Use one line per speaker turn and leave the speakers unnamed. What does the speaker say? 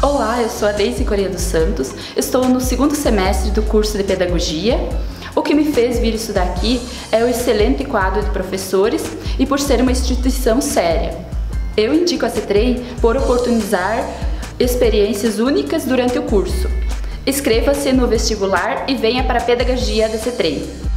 Olá, eu sou a Deise Correia dos Santos, estou no segundo semestre do curso de Pedagogia. O que me fez vir estudar aqui é o excelente quadro de professores e por ser uma instituição séria. Eu indico a CETREM por oportunizar experiências únicas durante o curso. Inscreva-se no vestibular e venha para a Pedagogia da CETREM.